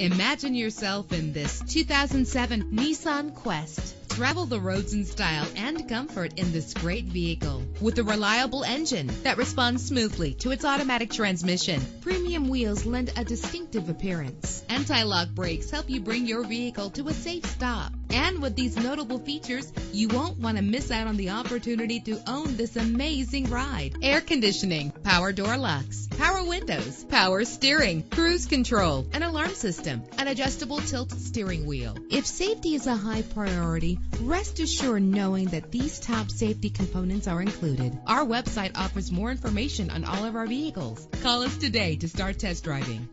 Imagine yourself in this 2007 Nissan Quest. Travel the roads in style and comfort in this great vehicle with a reliable engine that responds smoothly to its automatic transmission. Premium wheels lend a distinctive appearance. Anti-lock brakes help you bring your vehicle to a safe stop. And with these notable features, you won't want to miss out on the opportunity to own this amazing ride. Air conditioning, power door locks, power windows, power steering, cruise control, an alarm system, an adjustable tilt steering wheel. If safety is a high priority, rest assured knowing that these top safety components are included. Our website offers more information on all of our vehicles. Call us today to start test driving.